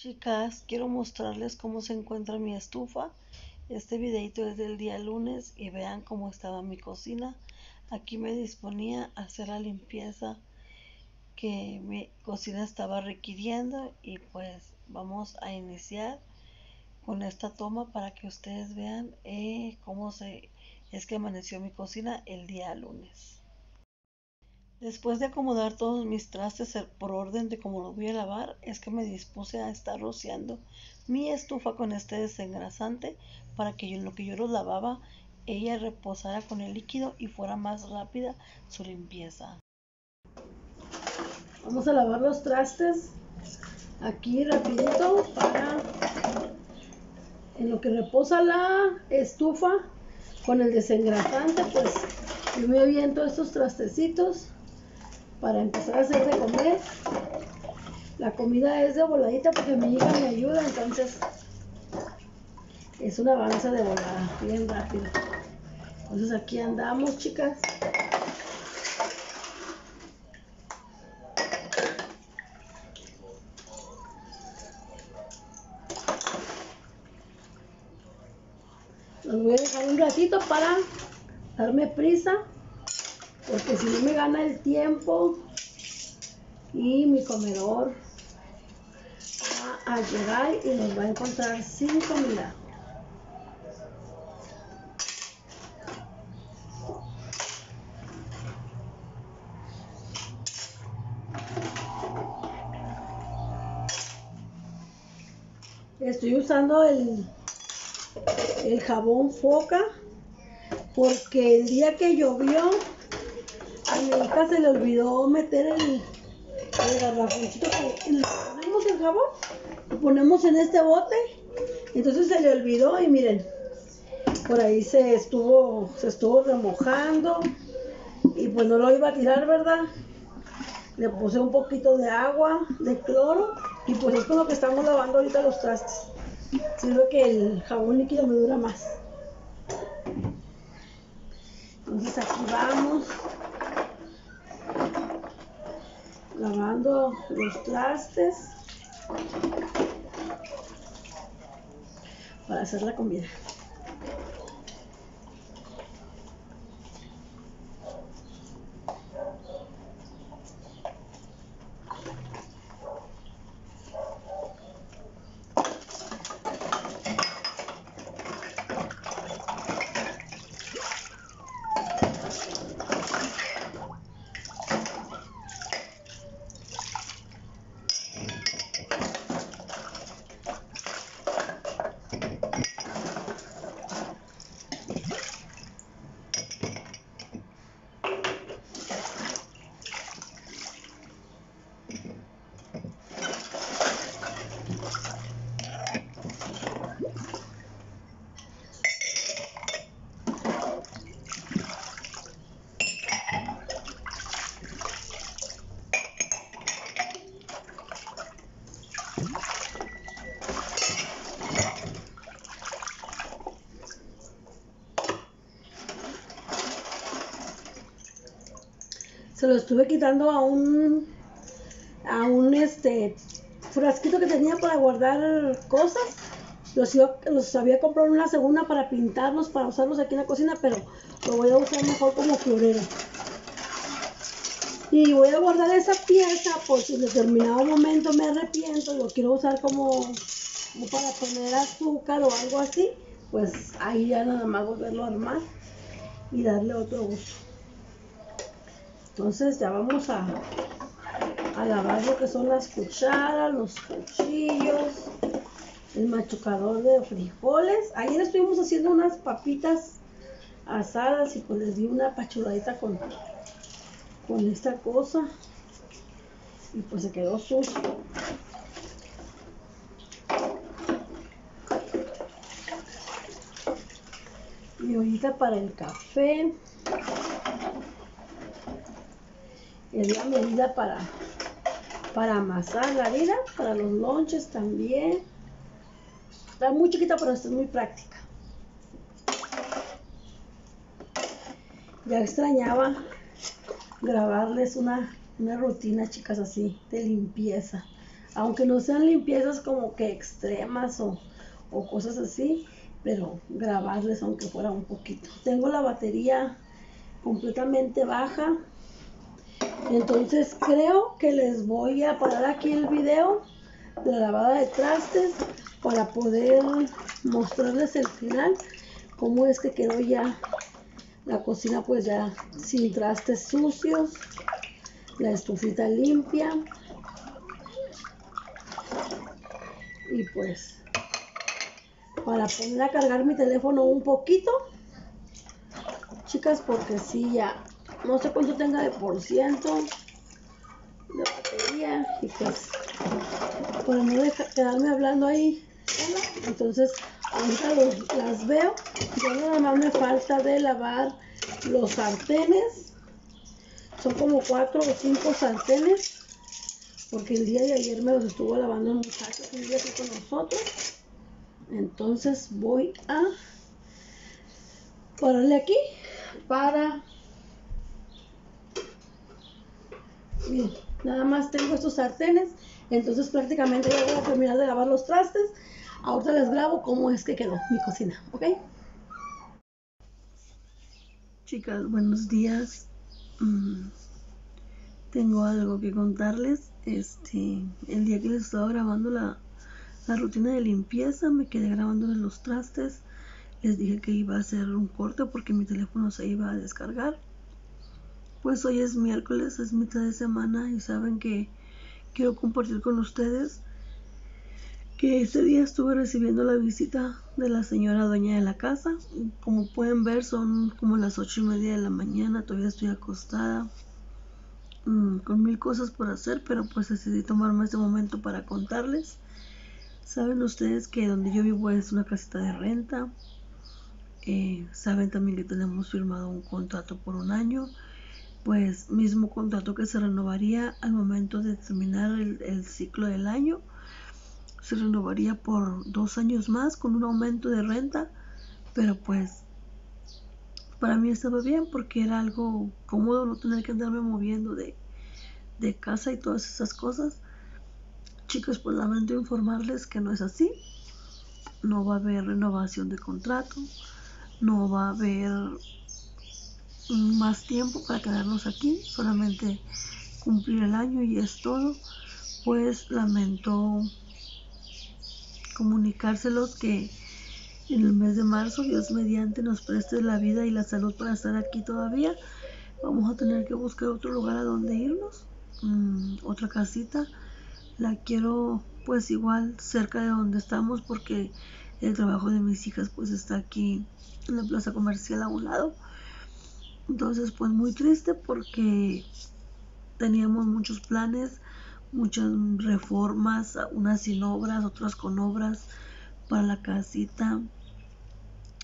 Chicas, quiero mostrarles cómo se encuentra mi estufa. Este videito es del día lunes y vean cómo estaba mi cocina. Aquí me disponía a hacer la limpieza que mi cocina estaba requiriendo y pues vamos a iniciar con esta toma para que ustedes vean eh, cómo se es que amaneció mi cocina el día lunes. Después de acomodar todos mis trastes por orden de cómo los voy a lavar, es que me dispuse a estar rociando mi estufa con este desengrasante para que en lo que yo los lavaba, ella reposara con el líquido y fuera más rápida su limpieza. Vamos a lavar los trastes aquí rapidito para en lo que reposa la estufa con el desengrasante pues yo me aviento estos trastecitos para empezar a hacer de comer. La comida es de voladita porque mi hija me ayuda, entonces es un avance de volada, bien rápido. Entonces aquí andamos, chicas. Los voy a dejar un ratito para darme prisa porque si no me gana el tiempo y mi comedor va a llegar y nos va a encontrar sin comida. Estoy usando el, el jabón foca porque el día que llovió a mi hija se le olvidó meter el, el que ponemos el jabón, lo ponemos en este bote, entonces se le olvidó y miren, por ahí se estuvo, se estuvo remojando y pues no lo iba a tirar, ¿verdad? Le puse un poquito de agua, de cloro y pues es con lo que estamos lavando ahorita los trastes. Sirve que el jabón líquido me dura más. Entonces aquí vamos lavando los trastes para hacer la comida. Se lo estuve quitando a un a un este frasquito que tenía para guardar cosas. Los, los había comprado una segunda para pintarlos para usarlos aquí en la cocina pero lo voy a usar mejor como florero y voy a guardar esa pieza por si en determinado momento me arrepiento y lo quiero usar como, para poner azúcar o algo así pues ahí ya nada más volverlo a armar y darle otro uso entonces ya vamos a, a lavar lo que son las cucharas, los cuchillos, el machucador de frijoles. Ayer estuvimos haciendo unas papitas asadas y pues les di una pachuradita con, con esta cosa y pues se quedó sucio. Mi ollita para el café es la medida para, para amasar la vida, para los lonches también. Está muy chiquita, pero es muy práctica. Ya extrañaba grabarles una, una rutina, chicas, así, de limpieza. aunque no sean limpiezas como que extremas o, o cosas así, pero grabarles aunque fuera un poquito. Tengo la batería completamente baja, entonces creo que les voy a parar aquí el video de la lavada de trastes para poder mostrarles el final, cómo es que quedó ya la cocina pues ya sin trastes sucios, la estufita limpia. Y pues para poner a cargar mi teléfono un poquito. Chicas porque si ya no sé cuánto tenga de por ciento de batería. Y pues para no quedarme hablando ahí. Entonces ahorita las veo. Ya nada más me falta de lavar los sartenes. Son como cuatro o cinco sartenes porque el día de ayer me los estuvo lavando el muchacho un día aquí con nosotros. Entonces voy a pararle aquí para Bien, nada más tengo estos sartenes, entonces prácticamente ya voy a terminar de lavar los trastes. Ahorita les grabo cómo es que quedó mi cocina, ¿ok? Chicas, buenos días. Mm, tengo algo que contarles. Este, el día que les estaba grabando la, la rutina de limpieza, me quedé grabándoles los trastes. Les dije que iba a hacer un corte porque mi teléfono se iba a descargar. Pues hoy es miércoles, es mitad de semana y saben que quiero compartir con ustedes que ese día estuve recibiendo la visita de la señora dueña de la casa. Como pueden ver son como las ocho y media de la mañana, todavía estoy acostada mm, con mil cosas por hacer, pero pues decidí tomarme este momento para contarles. Saben ustedes que donde yo vivo es una casita de renta. Eh, saben también que tenemos firmado un contrato por un año pues mismo contrato que se renovaría al momento de terminar el, ciclo del año. Se renovaría por dos años más con un aumento de renta, pero pues para mí estaba bien porque era algo cómodo no tener que andarme moviendo de, de casa y todas esas cosas. Chicos, pues lamento informarles que no es así. No va a haber renovación de contrato, no va a haber más tiempo para quedarnos aquí, solamente cumplir el año y es todo. Pues lamento comunicárselos que en el mes de marzo, Dios mediante, nos preste la vida y la salud para estar aquí todavía. Vamos a tener que buscar otro lugar a donde irnos, mm, otra casita. La quiero pues igual cerca de donde estamos porque el trabajo de mis hijas pues está aquí en la plaza comercial a un lado entonces, pues muy triste porque teníamos muchos planes, muchas reformas, unas sin obras, otras con obras para la casita.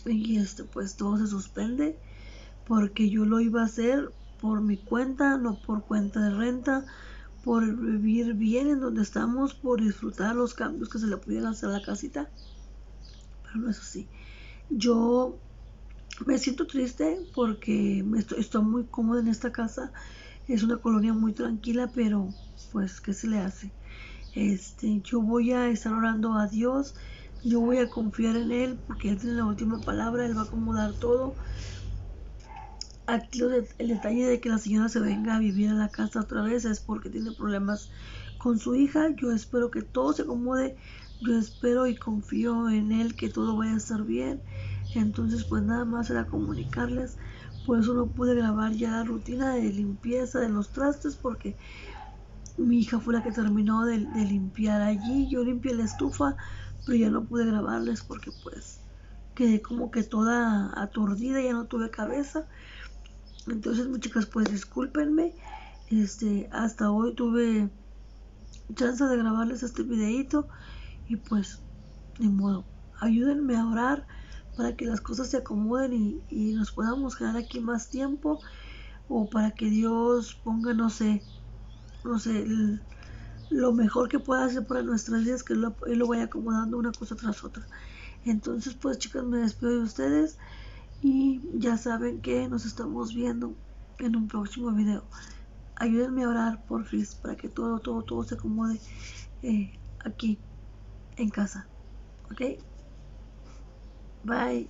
Y este, pues todo se suspende porque yo lo iba a hacer por mi cuenta, no por cuenta de renta, por vivir bien en donde estamos, por disfrutar los cambios que se le pudieran hacer a la casita. Pero no es así. Yo me siento triste porque estoy, muy cómoda en esta casa. Es una colonia muy tranquila, pero pues, ¿qué se le hace? Este, yo voy a estar orando a Dios, yo voy a confiar en Él porque Él tiene la última palabra, Él va a acomodar todo. Aquí el detalle de que la señora se venga a vivir a la casa otra vez es porque tiene problemas con su hija. Yo espero que todo se acomode, yo espero y confío en Él que todo vaya a estar bien entonces pues nada más era comunicarles. Por eso no pude grabar ya la rutina de limpieza de los trastes porque mi hija fue la que terminó de, limpiar allí. Yo limpié la estufa, pero ya no pude grabarles porque pues quedé como que toda aturdida, ya no tuve cabeza. Entonces, mis pues discúlpenme. Este, hasta hoy tuve chance de grabarles este videito y pues, ni modo. Ayúdenme a orar para que las cosas se acomoden y, nos podamos quedar aquí más tiempo o para que Dios ponga, no sé, no sé, lo mejor que pueda hacer para nuestras vidas, que Él lo, vaya acomodando una cosa tras otra. Entonces, pues chicas, me despido de ustedes y ya saben que nos estamos viendo en un próximo video. Ayúdenme a orar, por fin, para que todo, todo, todo se acomode eh, aquí en casa. ¿Ok? Bye.